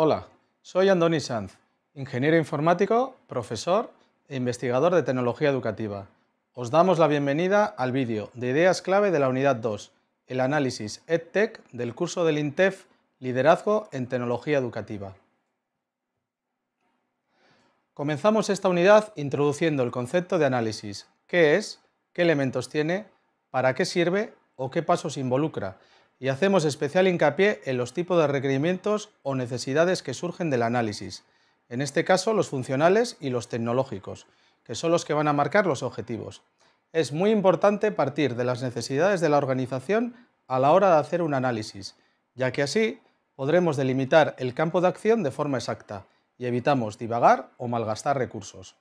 Hola, soy Andoni Sanz, ingeniero informático, profesor e investigador de tecnología educativa. Os damos la bienvenida al vídeo de ideas clave de la unidad 2, el análisis EdTech del curso del INTEF Liderazgo en Tecnología Educativa. Comenzamos esta unidad introduciendo el concepto de análisis, qué es, qué elementos tiene, para qué sirve o qué pasos involucra, y hacemos especial hincapié en los tipos de requerimientos o necesidades que surgen del análisis, en este caso los funcionales y los tecnológicos, que son los que van a marcar los objetivos. Es muy importante partir de las necesidades de la organización a la hora de hacer un análisis, ya que así podremos delimitar el campo de acción de forma exacta y evitamos divagar o malgastar recursos.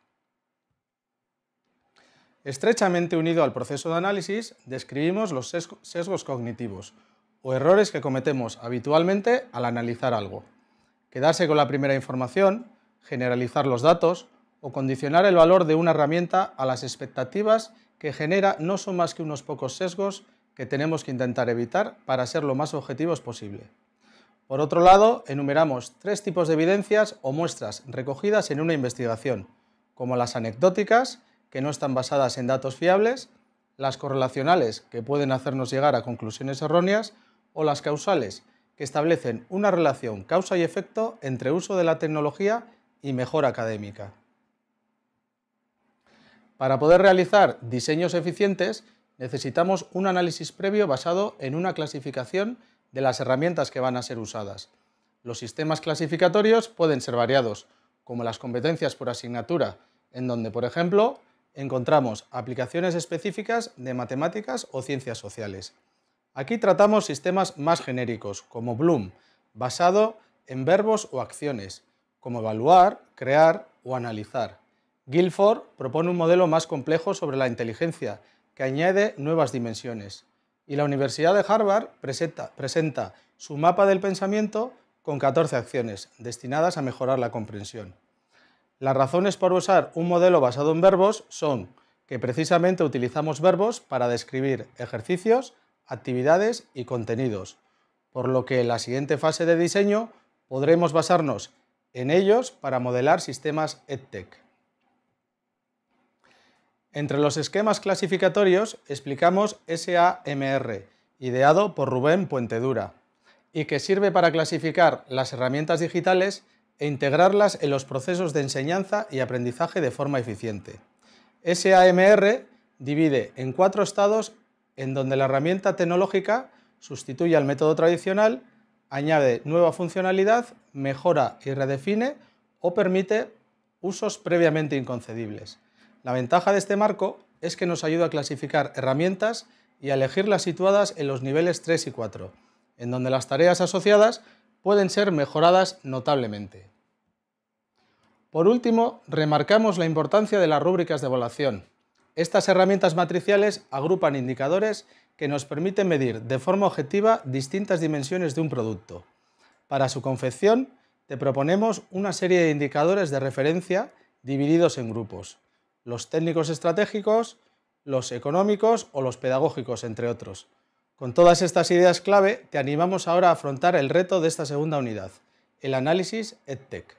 Estrechamente unido al proceso de análisis, describimos los sesgos cognitivos, o errores que cometemos habitualmente al analizar algo. Quedarse con la primera información, generalizar los datos o condicionar el valor de una herramienta a las expectativas que genera no son más que unos pocos sesgos que tenemos que intentar evitar para ser lo más objetivos posible. Por otro lado, enumeramos tres tipos de evidencias o muestras recogidas en una investigación, como las anecdóticas, que no están basadas en datos fiables, las correlacionales, que pueden hacernos llegar a conclusiones erróneas, o las causales, que establecen una relación causa y efecto entre uso de la tecnología y mejora académica. Para poder realizar diseños eficientes, necesitamos un análisis previo basado en una clasificación de las herramientas que van a ser usadas. Los sistemas clasificatorios pueden ser variados, como las competencias por asignatura, en donde, por ejemplo, encontramos aplicaciones específicas de matemáticas o ciencias sociales. Aquí tratamos sistemas más genéricos, como Bloom, basado en verbos o acciones, como evaluar, crear o analizar. Guilford propone un modelo más complejo sobre la inteligencia, que añade nuevas dimensiones. Y la Universidad de Harvard presenta, presenta su mapa del pensamiento con 14 acciones, destinadas a mejorar la comprensión. Las razones por usar un modelo basado en verbos son que precisamente utilizamos verbos para describir ejercicios, actividades y contenidos, por lo que en la siguiente fase de diseño podremos basarnos en ellos para modelar sistemas EdTech. Entre los esquemas clasificatorios explicamos SAMR, ideado por Rubén Puentedura, y que sirve para clasificar las herramientas digitales e integrarlas en los procesos de enseñanza y aprendizaje de forma eficiente. SAMR divide en cuatro estados en donde la herramienta tecnológica sustituye al método tradicional, añade nueva funcionalidad, mejora y redefine o permite usos previamente inconcebibles. La ventaja de este marco es que nos ayuda a clasificar herramientas y a elegirlas situadas en los niveles 3 y 4, en donde las tareas asociadas pueden ser mejoradas notablemente. Por último, remarcamos la importancia de las rúbricas de evaluación, estas herramientas matriciales agrupan indicadores que nos permiten medir de forma objetiva distintas dimensiones de un producto. Para su confección, te proponemos una serie de indicadores de referencia divididos en grupos, los técnicos estratégicos, los económicos o los pedagógicos, entre otros. Con todas estas ideas clave, te animamos ahora a afrontar el reto de esta segunda unidad, el análisis EdTech.